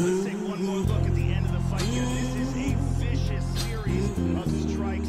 Let's take one more look at the end of the fight here. This is a vicious series of strikes,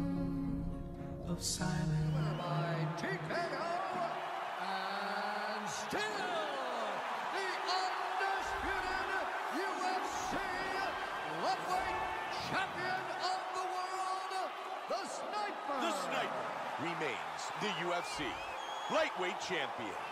of silence. By TKO and still the undisputed UFC lightweight champion of the world, the Sniper. The Sniper remains the UFC lightweight champion.